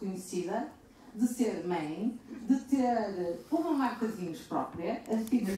reconhecida, de ser mãe, de ter uma marcazinhos própria, a Fina